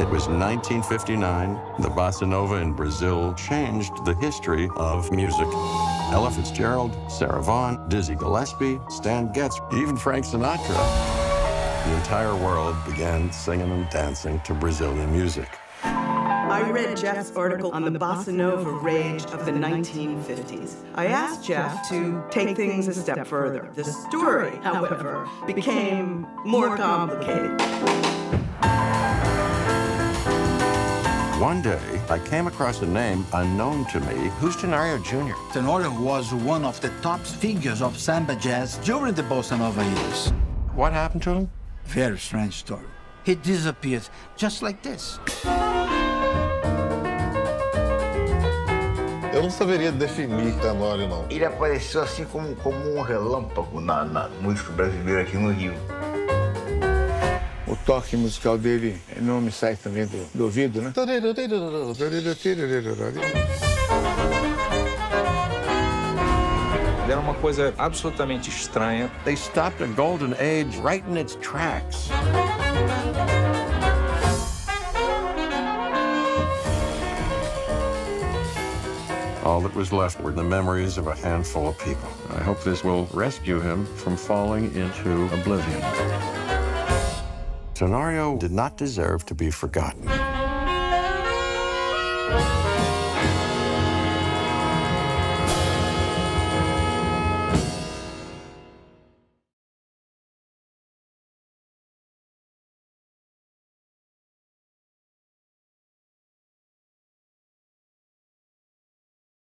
It was 1959. The bossa nova in Brazil changed the history of music. Ella Fitzgerald, Sarah Vaughan, Dizzy Gillespie, Stan Getz, even Frank Sinatra. The entire world began singing and dancing to Brazilian music. I read Jeff's article on the bossa nova rage of the 1950s. I asked Jeff to take things a step further. The story, however, became more complicated. One day, I came across a name unknown to me. Who's Tenorio Jr.? Tenorio was one of the top figures of samba jazz during the bossa nova years. What happened to him? Very strange story. He disappeared just like this. Eu não saberia definir Tenório, não. Ele apareceu assim como, como um relâmpago na, na música brasileira aqui no Rio. O toque musical dele não me sai também do, do ouvido, né? Era uma coisa absolutamente estranha. They stopped a golden age right in its tracks. All that was left were the memories of a handful of people. I hope this will rescue him from falling into oblivion. Tenorio did not deserve to be forgotten.